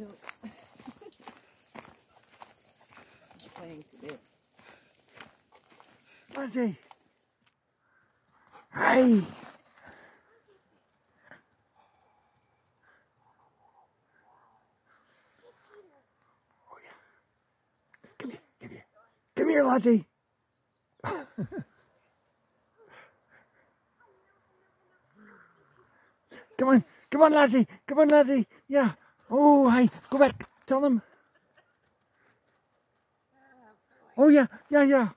No. He's playing today. Lizzie. Hey. Come here, come here. Come here, Lottie. come on, come on, Lottie. Come on, Lottie. Yeah. Oh, hi. Go back. Tell them. Oh yeah, yeah, yeah.